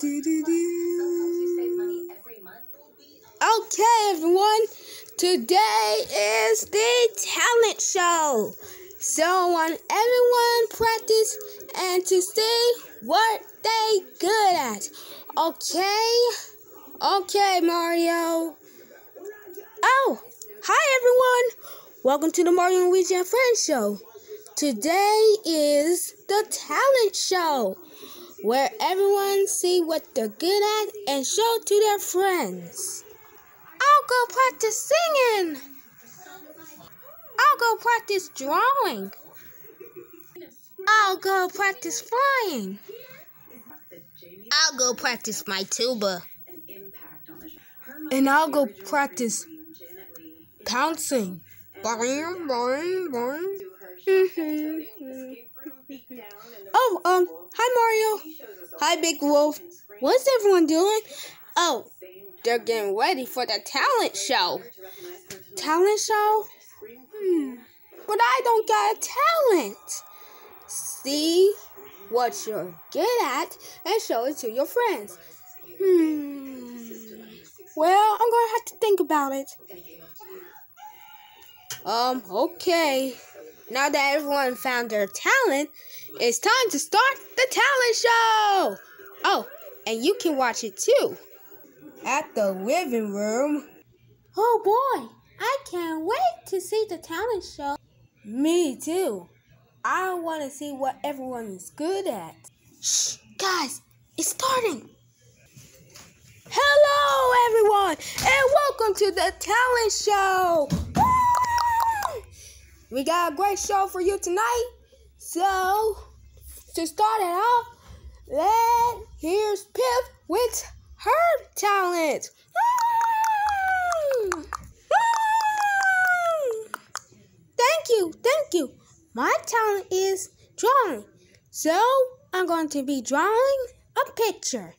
do, do, do. Okay, everyone. Today is the talent show. So I want everyone practice and to see what they good at. Okay? Okay, Mario. Oh, hi everyone. Welcome to the Mario and Luigi and Friends show. Today is the talent show where everyone see what they're good at and show to their friends. I'll go practice singing. I'll go practice drawing. I'll go practice flying. I'll go practice my tuba. And I'll go practice pouncing. Boing, boing, boing. Mm-hmm. Oh, um, hi Mario. Hi Big Wolf. What's everyone doing? Oh, they're getting ready for the talent show. Talent show? Hmm. But I don't got a talent. See what you're good at and show it to your friends. Hmm. Well, I'm gonna have to think about it. Um, okay. Now that everyone found their talent, it's time to start the talent show. Oh, and you can watch it too at the living room. Oh boy, I can't wait to see the talent show. Me too. I want to see what everyone is good at. Shh, guys, it's starting. Hello, everyone, and welcome to the talent show. We got a great show for you tonight. So, to start it off, let here's Pip with her talent. Thank you, thank you. My talent is drawing. So I'm going to be drawing a picture.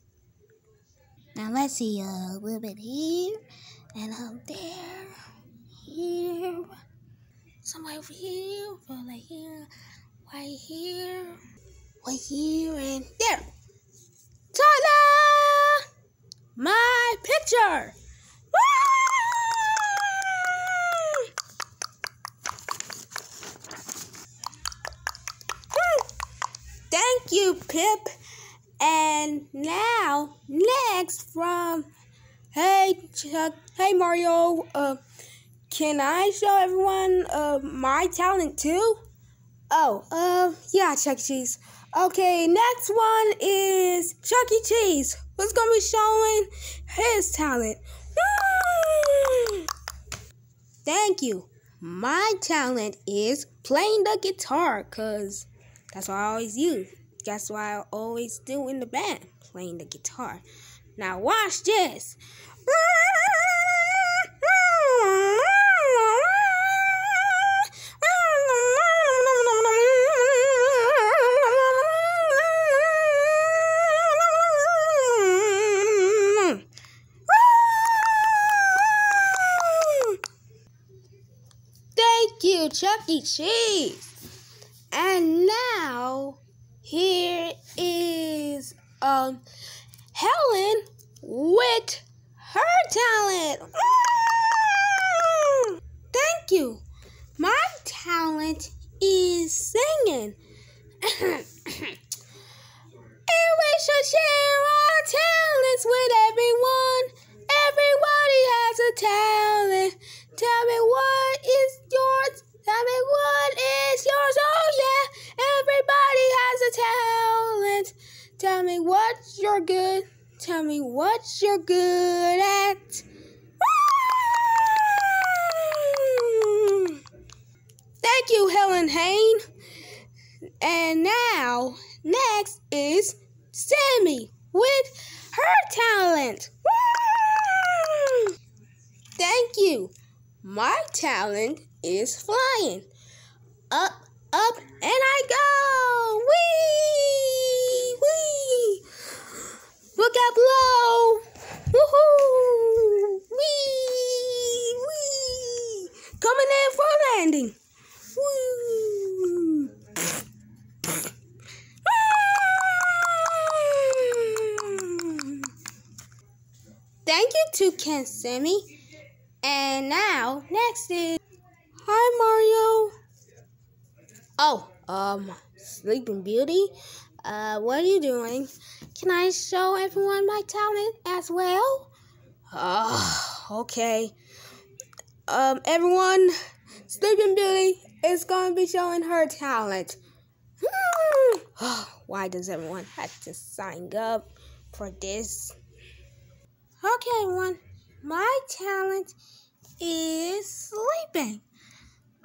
Now let's see uh, a little bit here and up there, here, somewhere over here, over here, right here, right here, and there. Ta-da! My picture! Thank you, Pip. And now, next from Hey Chuck, hey Mario, uh, can I show everyone uh, my talent too? Oh, uh, yeah, Chuck E. Cheese. Okay, next one is Chuck E. Cheese, who's gonna be showing his talent. Thank you. My talent is playing the guitar, cause that's what I always use. That's what I always do in the band, playing the guitar. Now watch this. Thank you, Chuck E. Cheese. And now here is um Helen with her talent. Mm! Thank you. My talent is singing. and we should share our talents with everyone. Everybody has a talent. Tell me what is yours. Me what is yours. Oh yeah, everybody has a talent. Tell me what you're good. Tell me what you're good at. Thank you, Helen Hain. And now, next is Sammy with her talent. Thank you. My talent is flying. Up, up, and I go. Wee, wee. Look out below. Woohoo. Wee, wee. Coming in for landing. Woo. Thank you to Ken Sammy. And now, next is Hi Mario. Oh, um, Sleeping Beauty. Uh, what are you doing? Can I show everyone my talent as well? Uh, okay. Um, everyone, Sleeping Beauty is to be showing her talent. Why does everyone have to sign up for this? Okay, everyone. My talent is sleeping.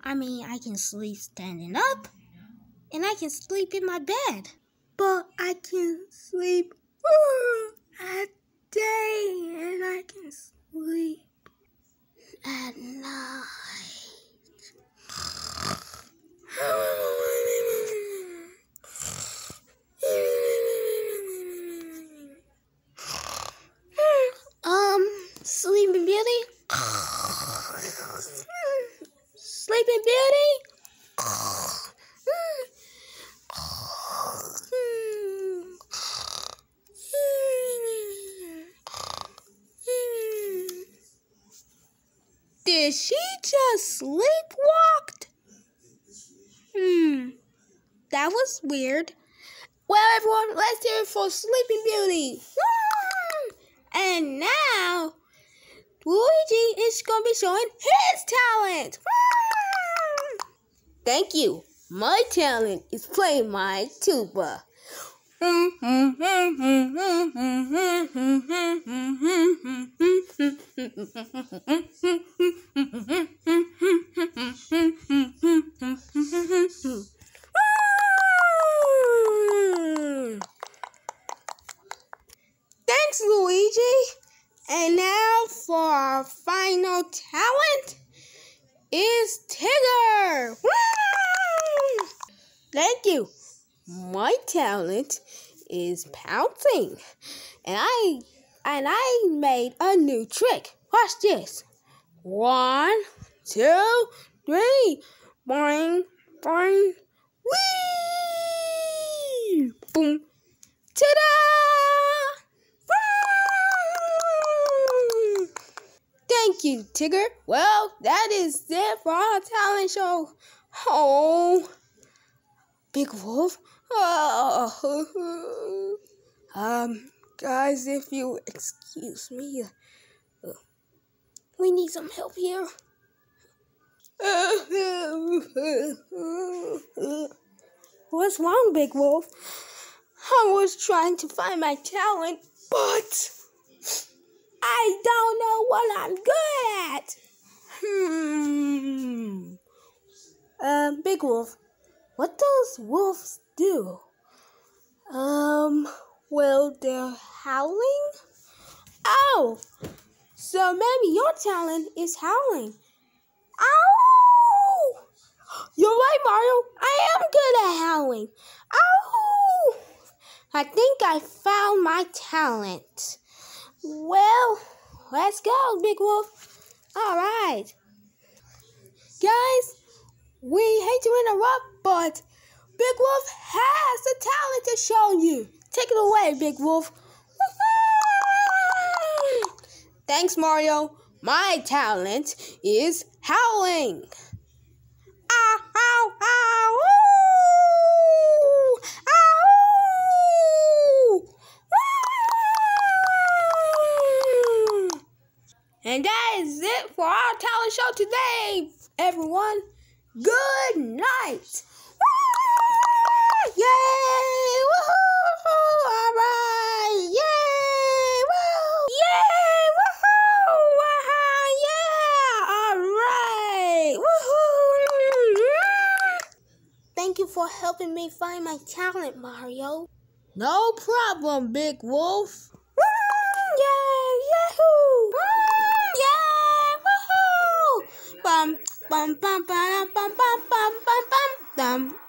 I mean, I can sleep standing up, and I can sleep in my bed, but I can sleep at day, and I can sleep at night. um, Sleeping Beauty? Sleeping Beauty? Did she just sleepwalked? Hmm, that was weird. Well, everyone, let's hear it for Sleeping Beauty. And now, Luigi is going to be showing his talent. Thank you. My talent is playing my tuba. Thanks, Luigi. And now for our final talent is Tigger. Thank you. My talent is pouncing. And I and I made a new trick. Watch this. One, two, three. Boing, boing. Boom. Ta-da! Thank you, Tigger. Well, that is it for our talent show. Oh, Big Wolf. Oh. Um, guys, if you excuse me, uh, we need some help here. What's wrong, Big Wolf? I was trying to find my talent, but I don't know what I'm good at. Hmm. Um, Big Wolf, what does wolves do? Um, well, they're howling? Oh, so maybe your talent is howling. Ow! You're right, Mario. I am good at howling. Ow! I think I found my talent. Well, let's go, Big Wolf. All right. Guys, we hate to interrupt, but Big Wolf has the talent to show you. Take it away, Big Wolf. Thanks, Mario. My talent is howling. Ow, ow, ow, ow. And that is it for our talent show today, everyone. Good night. Yay! Woohoo! All right! Yay! Woo! Yay! Woohoo! Yeah! All right! Woohoo! Thank you for helping me find my talent, Mario. No problem, Big Wolf. Yay! Yahoo! Yay! Woohoo! Bum bum bum bum bum bum bum bum them.